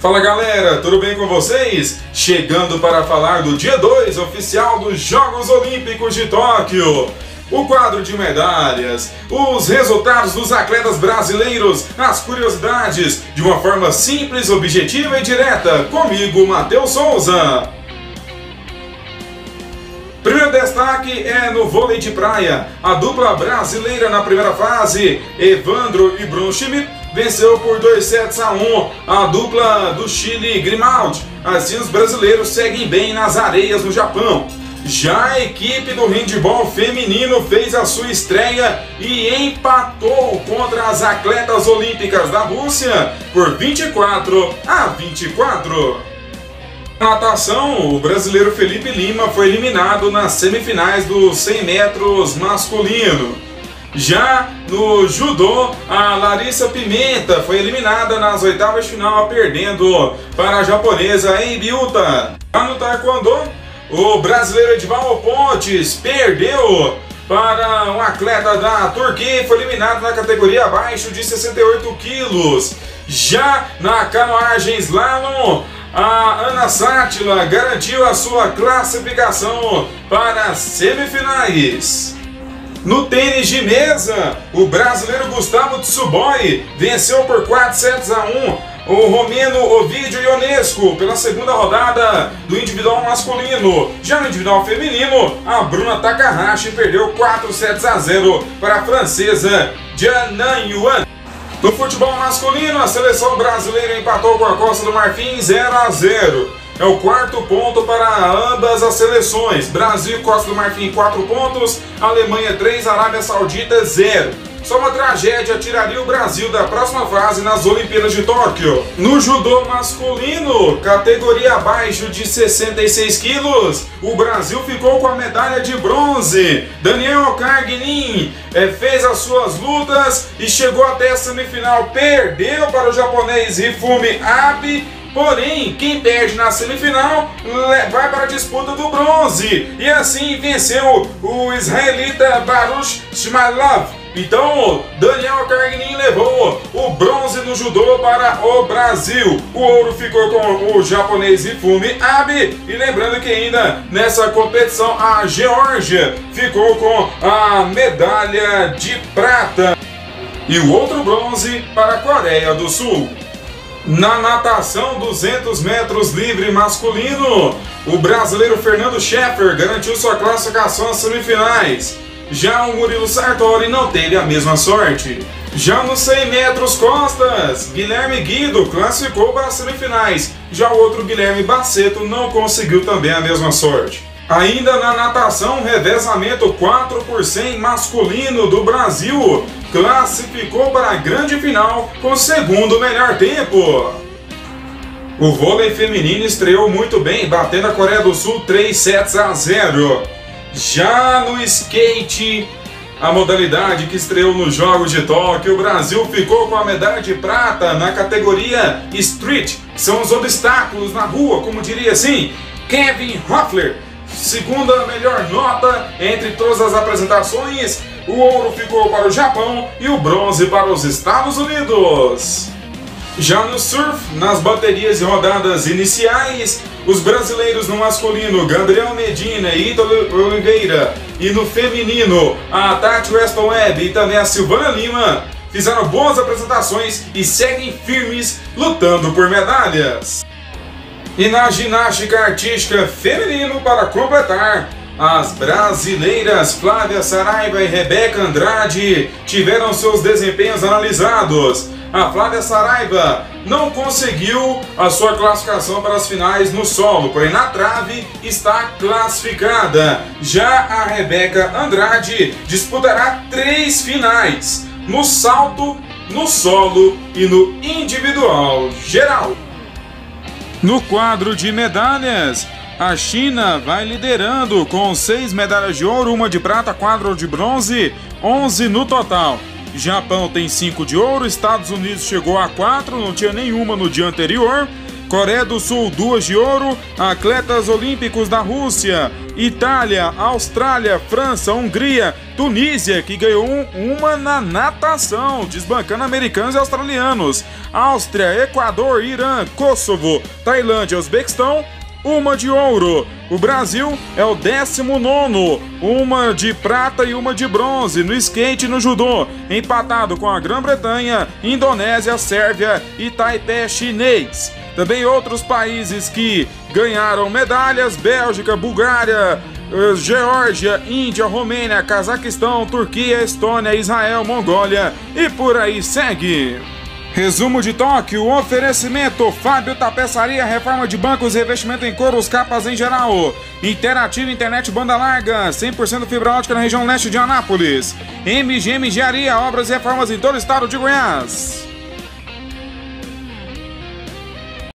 Fala galera, tudo bem com vocês? Chegando para falar do dia 2 oficial dos Jogos Olímpicos de Tóquio. O quadro de medalhas, os resultados dos atletas brasileiros, as curiosidades, de uma forma simples, objetiva e direta. Comigo, Matheus Souza. Primeiro destaque é no vôlei de praia. A dupla brasileira na primeira fase, Evandro e Bruno Schmidt, venceu por 2 sets a 1 a dupla do Chile Grimaldi. Assim os brasileiros seguem bem nas areias no Japão. Já a equipe do handball feminino fez a sua estreia e empatou contra as atletas olímpicas da Rússia por 24 a 24. Na natação, o brasileiro Felipe Lima foi eliminado nas semifinais dos 100 metros masculino. Já no judô, a Larissa Pimenta foi eliminada nas oitavas de final, perdendo para a japonesa Embiuta. Já no taekwondo, o brasileiro Edvaldo Pontes perdeu para um atleta da Turquia e foi eliminado na categoria abaixo de 68 quilos. Já na canoagem slalom, a Ana Sátila garantiu a sua classificação para as semifinais. No tênis de mesa, o brasileiro Gustavo Tsuboi venceu por 4 sets a 1 o romeno Ovidio Ionesco pela segunda rodada do individual masculino. Já no individual feminino, a Bruna Takahashi perdeu 4 sets a 0 para a francesa Jianan Yuan. No futebol masculino, a seleção brasileira empatou com a Costa do Marfim 0 a 0. É o quarto ponto para ambas as seleções. Brasil Costa do Marfim 4 pontos, Alemanha 3, Arábia Saudita 0. Só uma tragédia tiraria o Brasil da próxima fase nas Olimpíadas de Tóquio. No judô masculino, categoria abaixo de 66 quilos, o Brasil ficou com a medalha de bronze. Daniel Carguinin é, fez as suas lutas e chegou até a semifinal. Perdeu para o japonês Hifumi Abe Porém, quem perde na semifinal vai para a disputa do bronze. E assim venceu o israelita Baruch Shmalov. Então, Daniel Cargnin levou o bronze no judô para o Brasil. O ouro ficou com o japonês Ifumi Abe. E lembrando que ainda nessa competição a Geórgia ficou com a medalha de prata. E o outro bronze para a Coreia do Sul. Na natação 200 metros livre masculino, o brasileiro Fernando Scheffer garantiu sua classificação às semifinais. Já o Murilo Sartori não teve a mesma sorte. Já nos 100 metros costas, Guilherme Guido classificou para as semifinais. Já o outro Guilherme Baceto não conseguiu também a mesma sorte. Ainda na natação, revezamento 4 por 100 masculino do Brasil classificou para a grande final com o segundo melhor tempo. O vôlei feminino estreou muito bem, batendo a Coreia do Sul 3 sets a 0. Já no skate, a modalidade que estreou nos Jogos de Tóquio, o Brasil ficou com a medalha de prata na categoria Street, que são os obstáculos na rua, como diria assim, Kevin Hoffler segunda melhor nota entre todas as apresentações. O ouro ficou para o Japão e o bronze para os Estados Unidos. Já no surf, nas baterias e rodadas iniciais, os brasileiros no masculino Gabriel Medina e Ítalo Oliveira e no feminino a Tati Weston Webb e também a Silvana Lima fizeram boas apresentações e seguem firmes lutando por medalhas. E na ginástica artística feminino para completar, as brasileiras Flávia Saraiva e Rebeca Andrade tiveram seus desempenhos analisados. A Flávia Saraiva não conseguiu a sua classificação para as finais no solo, porém na trave está classificada. Já a Rebeca Andrade disputará três finais: no salto, no solo e no individual geral. No quadro de medalhas, a China vai liderando com seis medalhas de ouro, uma de prata, quatro de bronze, 11 no total. Japão tem cinco de ouro, Estados Unidos chegou a quatro, não tinha nenhuma no dia anterior. Coreia do Sul, duas de ouro, atletas olímpicos da Rússia, Itália, Austrália, França, Hungria, Tunísia, que ganhou uma na natação, desbancando americanos e australianos, Áustria, Equador, Irã, Kosovo, Tailândia, Uzbequistão, uma de ouro. O Brasil é o 19, uma de prata e uma de bronze no skate e no judô, empatado com a Grã-Bretanha, Indonésia, Sérvia e Taipei chinês. Também outros países que ganharam medalhas: Bélgica, Bulgária, eh, Geórgia, Índia, Romênia, Cazaquistão, Turquia, Estônia, Israel, Mongólia e por aí segue. Resumo de Tóquio, oferecimento Fábio Tapeçaria, reforma de bancos, revestimento em couros, capas em geral. Interativo Internet Banda Larga, 100% fibra ótica na região leste de Anápolis. MGM Engenharia, obras e reformas em todo o estado de Goiás.